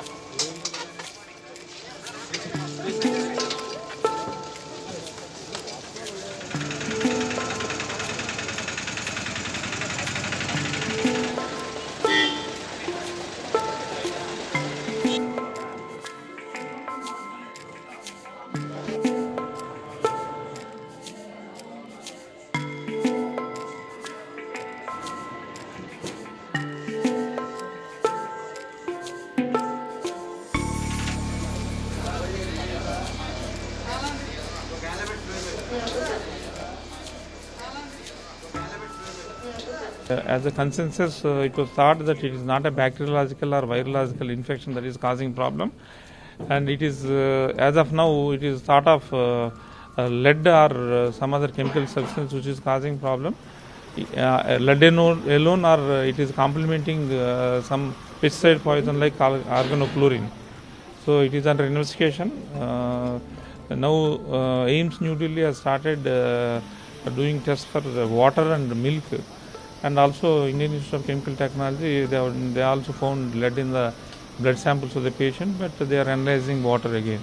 Uh, As a consensus, uh, it was thought that it is not a bacteriological or virological infection that is causing problem, and it is uh, as of now it is thought of uh, uh, lead or uh, some other chemical substance which is causing problem. Uh, lead alone, or uh, it is complementing uh, some pesticide poison like organochlorine. So it is under investigation. Uh, now uh, AIIMS New Delhi has started uh, doing tests for water and milk, and also Indian Institute of Chemical Technology. They, have, they also found lead in the blood samples of the patient, but they are analyzing water again.